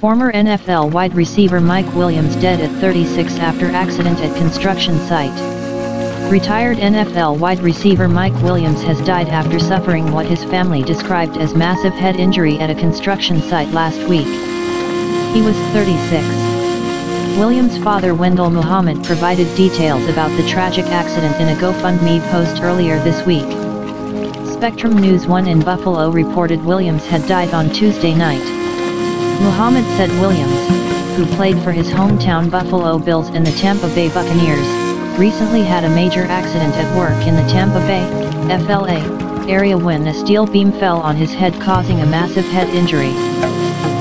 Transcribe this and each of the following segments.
Former NFL wide receiver Mike Williams dead at 36 after accident at construction site. Retired NFL wide receiver Mike Williams has died after suffering what his family described as massive head injury at a construction site last week. He was 36. Williams' father Wendell Muhammad provided details about the tragic accident in a GoFundMe post earlier this week. Spectrum News 1 in Buffalo reported Williams had died on Tuesday night. Muhammad said Williams, who played for his hometown Buffalo Bills and the Tampa Bay Buccaneers, recently had a major accident at work in the Tampa Bay, FLA, area when a steel beam fell on his head causing a massive head injury.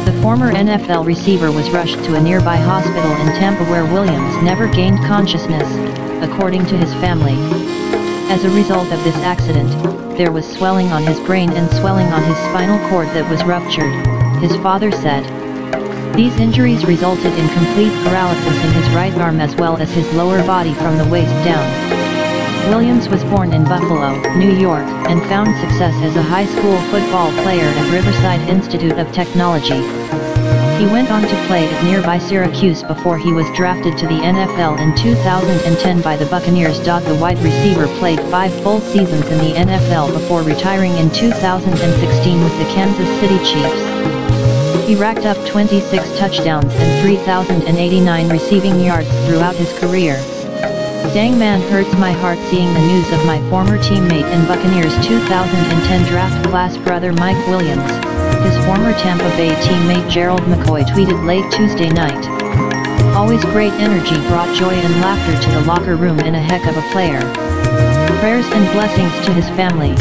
The former NFL receiver was rushed to a nearby hospital in Tampa where Williams never gained consciousness, according to his family. As a result of this accident, there was swelling on his brain and swelling on his spinal cord that was ruptured, his father said. These injuries resulted in complete paralysis in his right arm as well as his lower body from the waist down. Williams was born in Buffalo, New York, and found success as a high school football player at Riverside Institute of Technology. He went on to play at nearby Syracuse before he was drafted to the NFL in 2010 by the Buccaneers. The wide receiver played five full seasons in the NFL before retiring in 2016 with the Kansas City Chiefs. He racked up 26 touchdowns and 3,089 receiving yards throughout his career. Dang man hurts my heart seeing the news of my former teammate and Buccaneers 2010 draft class brother Mike Williams, his former Tampa Bay teammate Gerald McCoy tweeted late Tuesday night. Always great energy brought joy and laughter to the locker room and a heck of a player. Prayers and blessings to his family.